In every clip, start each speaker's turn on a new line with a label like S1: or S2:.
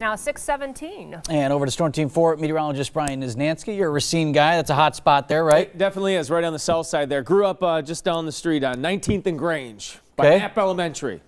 S1: Now 617.
S2: And over to Storm Team 4, meteorologist Brian Niznansky. You're a Racine guy. That's a hot spot there, right?
S3: It definitely is, right on the south side there. Grew up uh, just down the street on 19th and Grange by
S2: Okay.
S3: Knapp Elementary.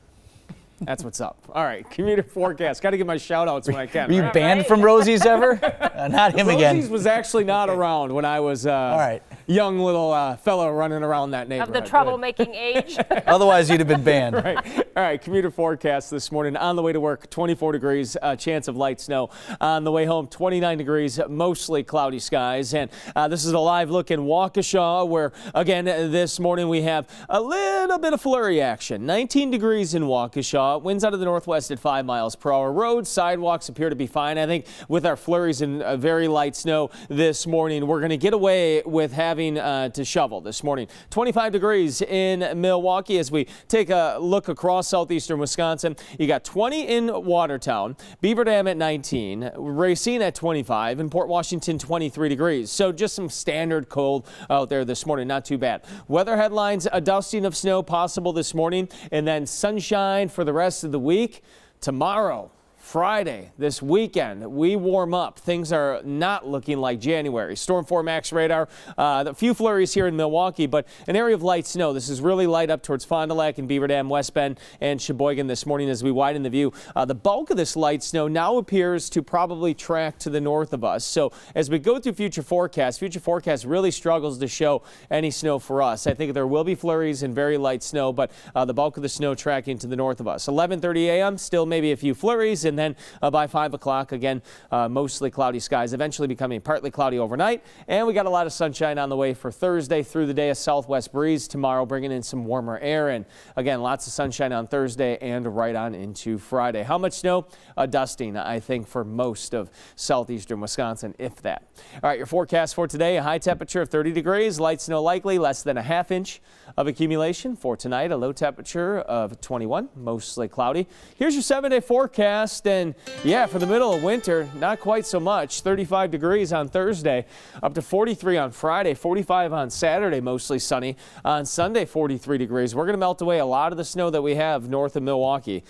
S3: That's what's up. All right, commuter forecast. Got to give my shout outs when I can.
S2: Were you
S3: right?
S2: banned from Rosie's ever? Uh, not him
S3: Rosie's
S2: again.
S3: Rosie's was actually not around when I was uh,
S2: All right.
S3: Young little uh, fellow running around that neighborhood.
S1: Of the troublemaking age.
S2: Otherwise, you'd have been banned.
S3: Right. All right, commuter forecast this morning. On the way to work, 24 degrees, uh, chance of light snow. On the way home, 29 degrees, mostly cloudy skies. And uh, this is a live look in Waukesha, where, again, uh, this morning we have a little bit of flurry action. 19 degrees in Waukesha. Winds out of the northwest at 5 miles per hour. Roads, sidewalks appear to be fine. I think with our flurries and uh, very light snow this morning, we're going to get away with having uh, to shovel this morning. 25 degrees in Milwaukee as we take a look across southeastern Wisconsin. You got 20 in Watertown, Beaver Dam at 19, Racine at 25, and Port Washington 23 degrees. So just some standard cold out there this morning. Not too bad. Weather headlines, a dusting of snow possible this morning, and then sunshine for the rest of the week. Tomorrow, Friday, this weekend, we warm up. Things are not looking like January. Storm 4 Max radar, uh, a few flurries here in Milwaukee, but an area of light snow. This is really light up towards Fond du Lac and Beaver Dam, West Bend, and Sheboygan this morning as we widen the view. Uh, the bulk of this light snow now appears to probably track to the north of us. So as we go through future forecasts, future forecast really struggles to show any snow for us. I think there will be flurries and very light snow, but uh, the bulk of the snow tracking to the north of us. 11:30 a.m. Still maybe a few flurries, and then uh, by 5 o'clock again, uh, mostly cloudy skies, eventually becoming partly cloudy overnight. And we got a lot of sunshine on the way for Thursday through the day. A southwest breeze tomorrow, bringing in some warmer air, and again, lots of sunshine on Thursday and right on into Friday. How much snow? A dusting, I think, for most of southeastern Wisconsin, if that. All right, your forecast for today: a high temperature of 30 degrees, light snow likely, less than a half inch of accumulation for tonight. A low temperature of 21, mostly cloudy. Here's your seven-day forecast, and yeah, for the middle of winter, not quite so much. 35 degrees on Thursday, up to 43 on Friday, 45 on Saturday, mostly sunny. On Sunday, 43 degrees. We're going to melt away a lot of the snow that we have north of Milwaukee.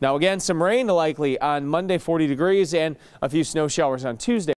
S3: Now again, some rain likely on Monday, 40 degrees, and a few snow showers on Tuesday.